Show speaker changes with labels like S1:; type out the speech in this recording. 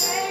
S1: Amen.